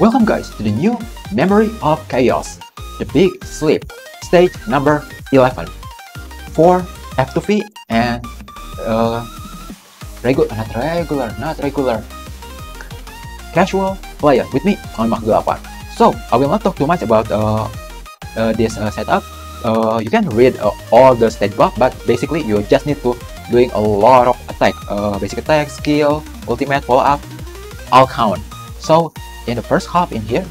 Welcome guys to the new Memory of Chaos, the Big Sleep, stage number 11 for F2P and uh, regular, not regular, not regular, casual player with me on Mark 8. So I will not talk too much about uh, uh, this uh, setup. Uh, you can read uh, all the stage buff, but basically you just need to doing a lot of attack, basic attack, skill, ultimate, follow up, all count. So in the first half in here,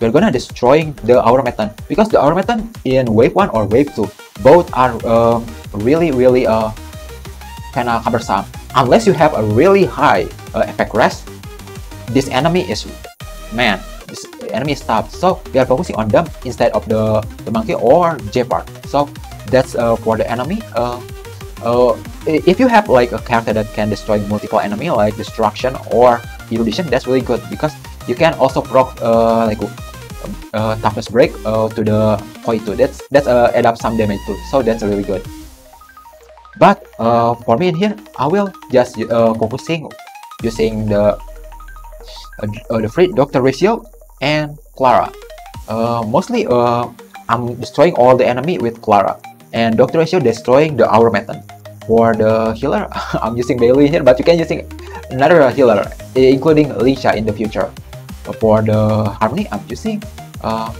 we're gonna destroying the automaton because the automaton in wave 1 or wave 2 both are um, really really uh, kinda cumbersome. Unless you have a really high uh, effect rest this enemy is man this enemy is tough. So we are focusing on them instead of the the monkey or Jeopard so that's uh, for the enemy uh, uh, if you have like a character that can destroy multiple enemy like destruction or erudition that's really good. Because you can also proc uh, like uh, toughness break uh, to the koi too. That's that's uh, add up some damage too. So that's really good. But uh, for me in here, I will just uh, focusing using the uh, the free doctor ratio and Clara. Uh, mostly uh, I'm destroying all the enemy with Clara and doctor ratio destroying the automaton. For the healer, I'm using Bailu here, but you can using another healer, including Lingsha in the future. For the Harmony, I'm using uh,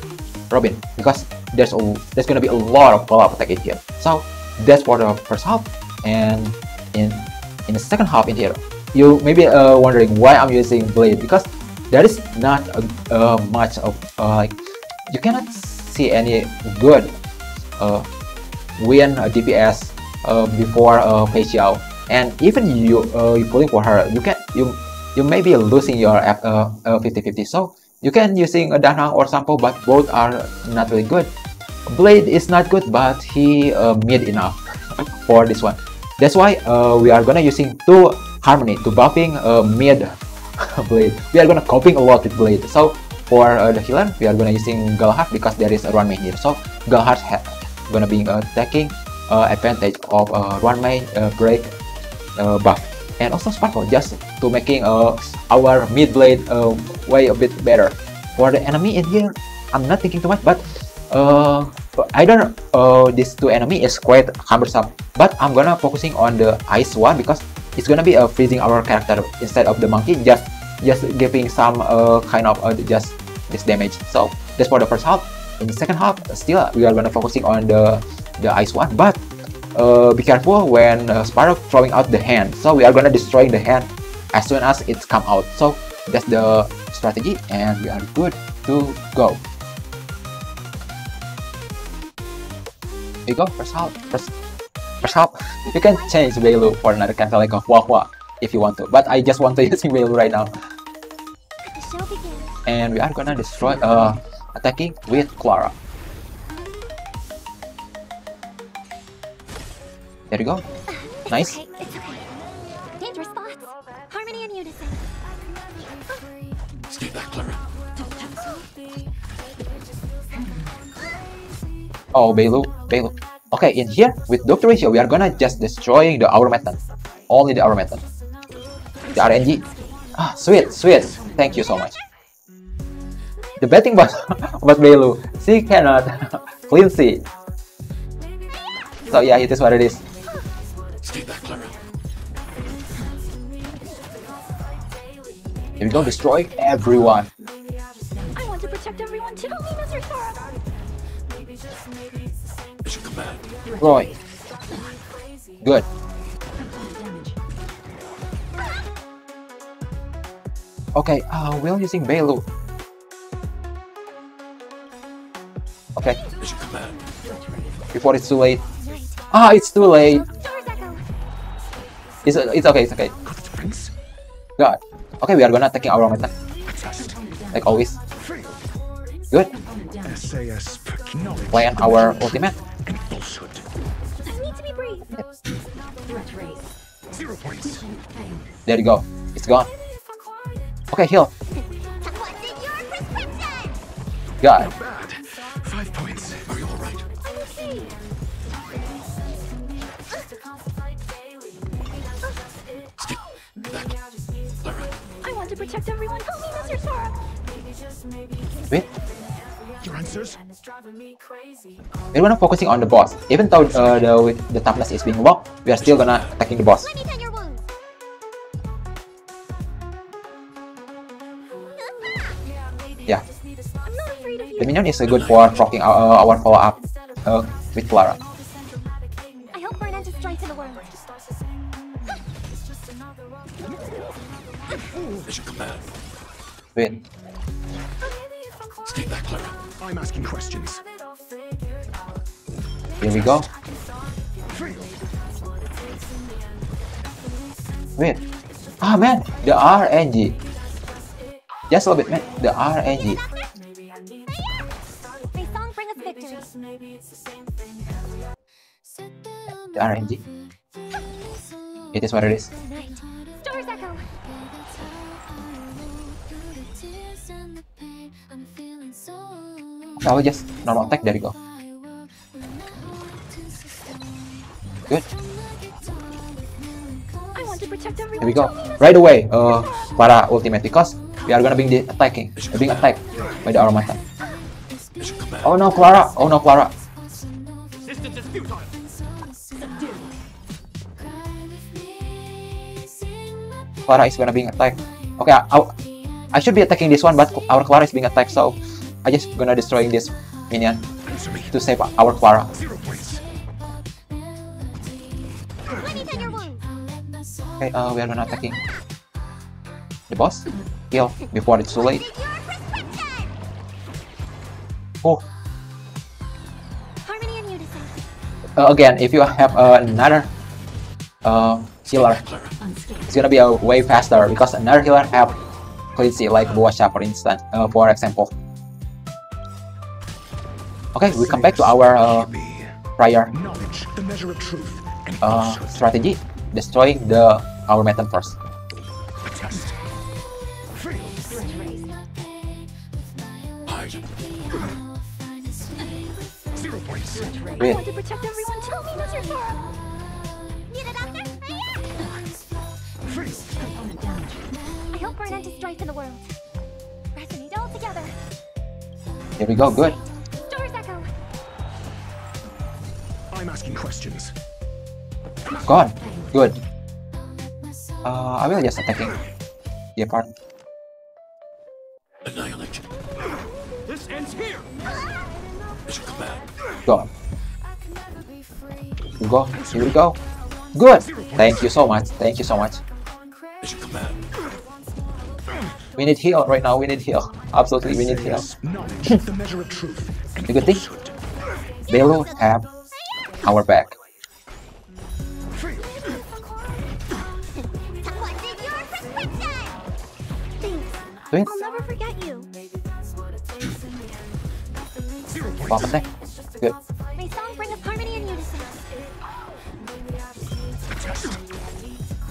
Robin because there's a, there's gonna be a lot of follow-up attack in here. So that's for the first half, and in in the second half in here, you may be uh, wondering why I'm using Blade because there is not a, much of uh, like you cannot see any good uh, win DPS uh, before uh, Feixiao, and even you uh, you pulling for her, you can you you may be losing your F, uh, uh, 50-50. So you can using a Dan Heng or Sampo, but both are not really good. Blade is not good, but he uh, mid enough for this one. That's why uh, we are gonna using two Harmony to buffing uh, mid Blade. We are gonna coping a lot with Blade. So for uh, the healer, we are gonna using Gallagher because there is a Ruan Mei here. So Gallagher gonna be uh, taking uh, advantage of uh, Ruan Mei break buff and also sparkle just to making uh, our mid blade uh, way a bit better. For the enemy in here i'm not thinking too much but uh, either uh, these two enemy is quite cumbersome. But i'm gonna focusing on the ice one because it's gonna be uh, freezing our character instead of the monkey just just giving some uh, kind of uh, just this damage. So that's for the first half. In the second half still we are gonna focusing on the the ice one but uh, be careful when uh, Sparrow throwing out the hand. So we are gonna destroy the hand as soon as it's come out. So that's the strategy and we are good to go. Here you go, first half, first, first half. You can change Bailu for another character like a Hua if you want to, but I just want to using Bailu right now. And we are gonna destroy, uh, attacking with Clara. There you go. Nice. Okay, it's okay. Dangerous spots. Harmony and unison. Stay back, Clara. Oh, Bailu, Bailu. Okay, in here, with Doctor Ratio, we are gonna just destroying the Automaton. Only the Automaton. The RNG. Ah, sweet, sweet. Thank you so much. The betting thing about, about Bailu, she cannot clean see. So yeah, it is what it is. Stay back, Clara. Here we go, destroy everyone. I want to protect everyone too. Help me, Mr. Sora. Mission command. Roy. Good. Okay, uh, we're using Bailu. Okay, Mission command. before it's too late. Ah, it's too late. Doors echo. It's, it's okay, it's okay. God. Okay, we are gonna attacking our meta, Fast. like always. Good. SAS for. Plan our ultimate. and falsehood. I need to be brave. Zero points. There you go. It's gone. Okay, heal. What's in your prescription? God. Bad. Five points. Are you all protect everyone. Help me, Mr. Sora. Wait, Your answers? we're gonna focusing on the boss. Even though uh, the the toughness is being locked, we are still gonna attacking the boss. Let me tend your wounds. Yeah, I'm not afraid of you. the minion is uh, good for proccing our, uh, our follow up uh, with Clara. As you command. Wait, Stay back, Clara. I'm asking questions. here we go. Wait, ah man, the RNG. Just a little bit, man. The RNG. May song bring us victory. The RNG. It is what it is. I will just normal attack. There you go. Good. Here we go. Right away, uh, Clara ultimate because we are gonna be attacking, being attacked by the command. Oh no, Clara! Oh no, Clara! Clara is gonna being attacked. Okay, I, I, I should be attacking this one, but our Clara is being attacked, so I just gonna destroying this minion to save our Clara. Okay, uh, we are gonna attacking the boss. Kill before it's too late. Oh, uh, again, if you have uh, another uh, healer, it's gonna be a way faster because another healer have cleansing like Buasha for instance, uh, for example. Okay, we come back to our uh, prior knowledge, the measure truth, uh, strategy, destroying the our metal first. A test. Feel. Hide. Zero points. I Wait, want to protect everyone. I'm asking questions. Gone. Good. Uh, I will just attacking the part. Annihilate. This ends here. As you command. Go. Here we go. Here we go. Good. Thank you so much. Thank you so much. As you command. We need heal right now. We need heal. Absolutely, we need heal. The measure of truth, and good thing, falsehood. they will have our back. Feel. What did? Thanks. I'll never forget you. Bomb attack. Good. May song bring harmony and unison.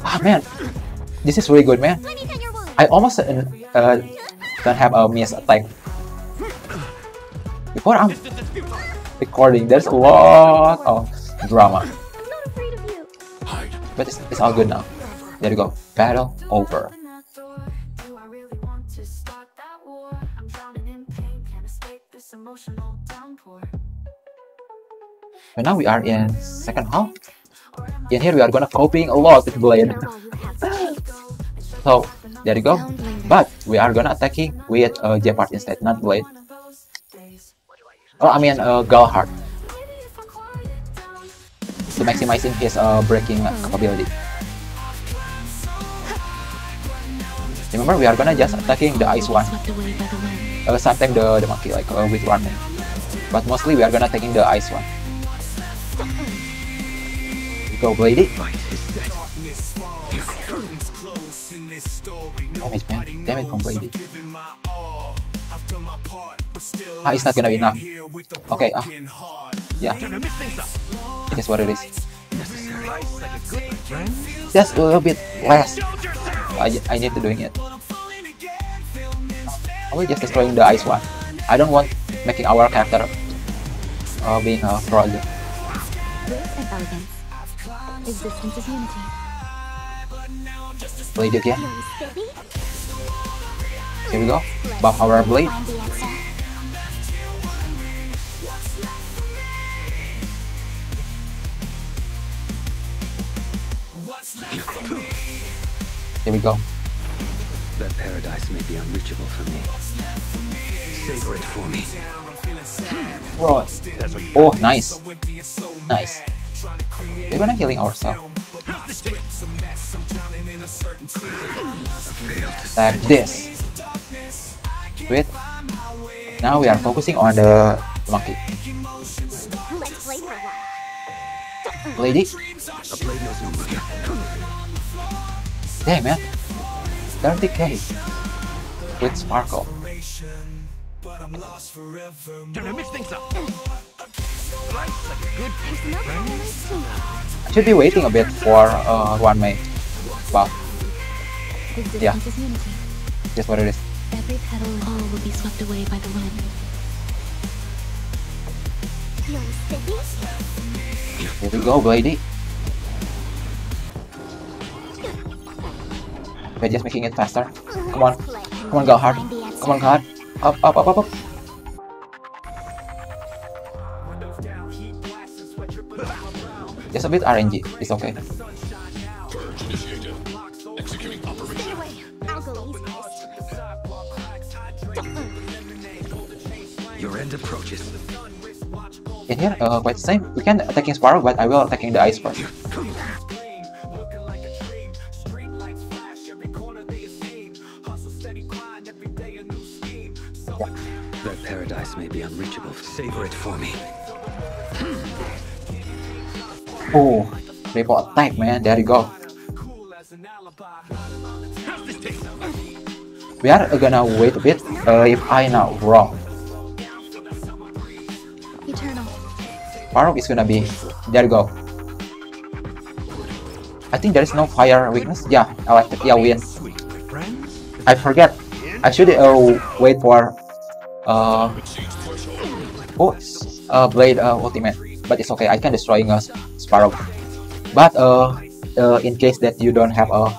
Ah man, this is really good, man. Let me tend your wounds. I almost uh, uh, don't have a miss attack. Before I'm recording, there's a lot of drama, I'm not afraid of you. But it's, it's all good now. There you go. Battle over. Do I really want to start that war? I'm drowning in pain, can't escape this emotional downpour. So now we are in second half. In here we are gonna copying a lot with Blade. Share all you have. So there you go. But we are gonna attacking with uh, Jeopard instead, not Blade. Oh, I mean uh, Gallagher Maybe if I quiet down, to maximizing his uh, breaking capability. Remember, we are gonna just attacking the ice one. Swept away by the wind. Uh, sometimes the the monkey like uh, with Ramen. But mostly we are gonna taking the ice one. Go Blady. Damage man, damage from Blady. Ah, it's not gonna be enough. Okay, ah. Yeah, it is what it is. Just a little bit less. I, I need to doing it. I will just destroying the ice one. I don't want making our character uh, being a fraud. Grace and elegance. Existence is unity. Blade again. Here we go. Buff our blade. Here we go. That paradise may be unreachable for me. Savor it for me. Right. Oh, nice. Nice. We're gonna healing ourselves. Like this. Wait. Now we are focusing on the monkey. Let's play for a. Lady. A blade knows no mercy. Damn man. 30k. With sparkle. Time to mix things up. Life's like a good There's no tolerance to I should be waiting a bit for uh, one May buff. Yeah. is unity. That's what it is. Every petal and all will be swept away by the wind. Here we go, Blady. We're just making it faster. Come on. Come on, go hard. Find the answer. Come on, God. Up, up, up, up, up. Just a bit RNG. It's okay. Stay away. I'll go east coast. Your end approaches. In here, uh, quite the same. We can attacking Sparrow, but I will attacking the Ice first. Savor it for me. Oh, triple attack, man. There you go. We are gonna wait a bit. Uh, if I not wrong, Eternal. Sparrow is gonna be. There you go. I think there is no fire weakness. Yeah, electric. Yeah, win. Sweet, my. I forget. I should uh, wait for uh oh uh blade uh, ultimate, but it's okay. I can destroying a sparrow. But uh, uh in case that you don't have a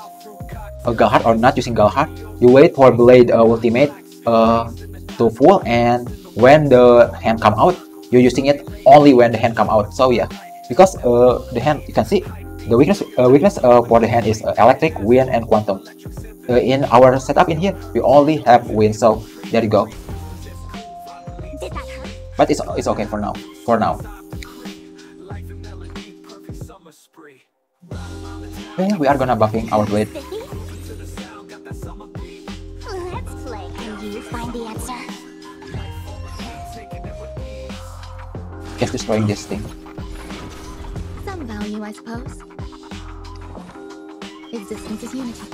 a or not using Gallagher, you wait for blade uh, ultimate uh to full and when the hand come out, you're using it only when the hand come out. So yeah, because uh the hand you can see the weakness uh, weakness uh, for the hand is uh, electric, wind, and quantum uh, in our setup in here we only have wind so there you go? But it's, it's okay for now for now okay we are gonna buffing our blade Let's play. Can you find the answer? just destroying this thing Some value, I suppose. Existence is unity.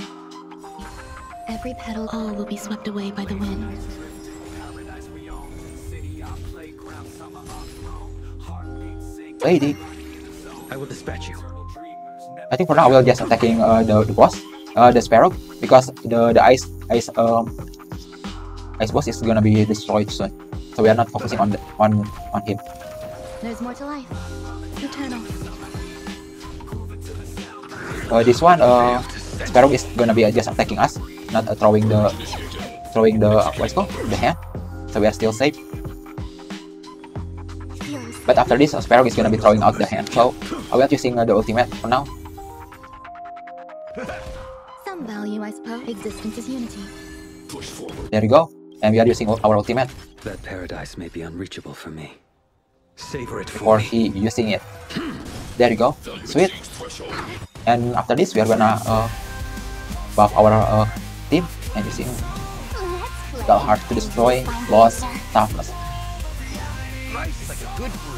Every petal, all will be swept away by the wind. Lady I will dispatch you. I think for now I will just attacking uh, the, the boss uh, the sparrow because the the ice ice um ice boss is gonna be destroyed soon so we are not focusing on the, on on him There's more to life. Eternal. uh, this one uh sparrow is gonna be uh, just attacking us not uh, throwing the throwing the uh, what's called the hand so we are still safe Feeling but after this sparrow is gonna be throwing out the hand so I will using uh, the ultimate for now Some value, I suppose. Existence is unity. Push there you go and we are using our ultimate That paradise may be unreachable for me. Savor it before for me. he using it there you go sweet and after this we are gonna uh, buff our uh, team and using Let's play. Gallagher to destroy loss toughness Life's like a good brew.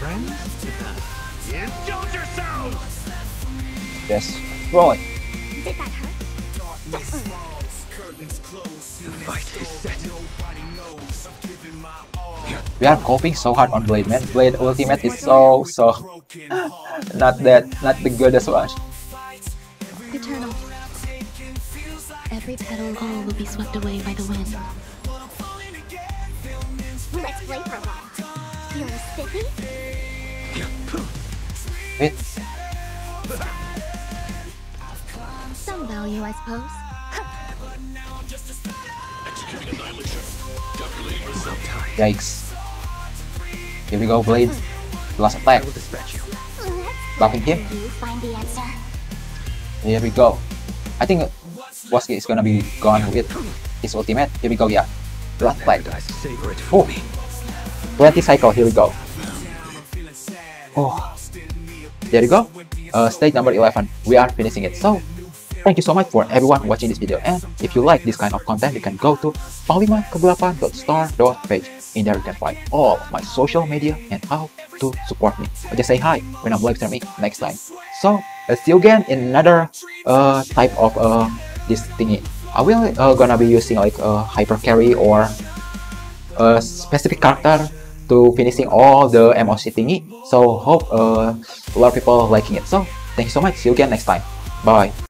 Hold my friends. Indulge yourselves! destroy Did that hurt? The fight is set. we are coping so hard on blade man blade ultimate is so so not that not the goodest one Eternal. Every petal, all will be swept away by the wind. Let's play for a while. Feeling sticky? Wait Some value, I suppose. Yikes. Here we go, Blade. Last attack. I will dispatch you. Buffing him. Find the answer. Here we go. I think Waski is gonna be gone with his ultimate. Here we go, yeah. Last attack. Paradise, savor Oh. for me. 20 cycle, here we go. Oh. There you go. Uh, stage number 11. We are finishing it. So, thank you so much for everyone watching this video. And if you like this kind of content, you can go to panglimakegelapan.start.page. In there you can find all of my social media and how to support me. Or just say hi when I'm live streaming next time. So, uh, see you again in another uh, type of uh, this thingy. I will uh, gonna be using like a hyper carry or a specific character to finishing all the MOC thingy. So hope uh, a lot of people liking it. So thank you so much. See you again next time. Bye.